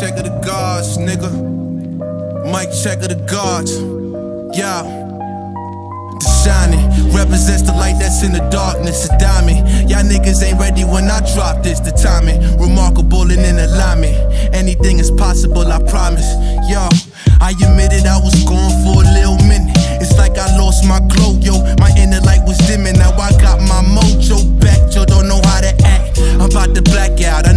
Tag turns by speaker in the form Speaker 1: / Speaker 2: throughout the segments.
Speaker 1: Check of the guards, nigga. Mic check of the guards. Yeah. The shining represents the light that's in the darkness. A diamond. Y'all niggas ain't ready when I drop this. The timing remarkable and in alignment. Anything is possible, I promise. Yo, I admitted I was gone for a little minute. It's like I lost my glow, yo. My inner light was dimming. Now I got my mojo back. Yo, don't know how to act. I'm about to black out. I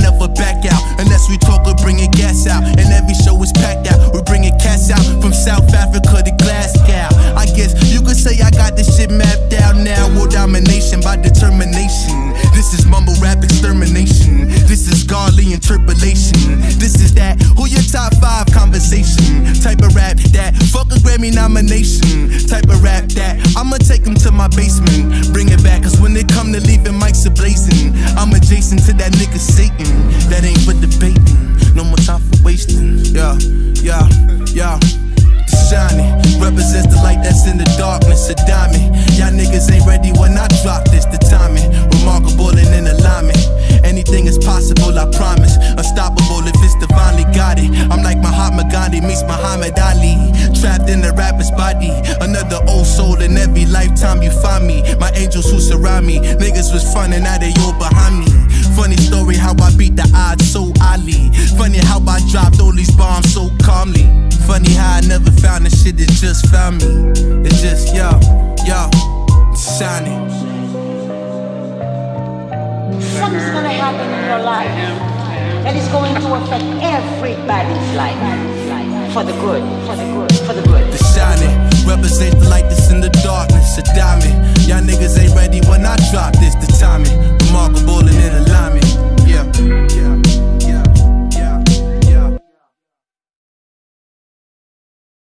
Speaker 1: out. And every show is packed out. We bringing cats out from South Africa to Glasgow. I guess you could say I got this shit mapped out now. World domination by determination. This is mumble rap extermination. This is godly interpolation. This is that who your top five conversation. Type of rap that fuck a Grammy nomination. Type of rap that I'ma take them to my basement. Bring it back, cause when they come to leaving mics ablazing, I'm adjacent to that nigga Satan. That ain't for debating. Meets Muhammad Ali. Trapped in the rapper's body. Another old soul in every lifetime you find me. My angels who surround me. Niggas was fun and now they all behind me. Funny story how I beat the odds so oddly. Funny how I dropped all these bombs so calmly. Funny how I never found the shit that just found me. It's just yo, yo, shining.
Speaker 2: Something's gonna happen in your life that is going to affect everybody's life. For the good, for the good, for the good.
Speaker 1: The shining represents the light that's in the darkness.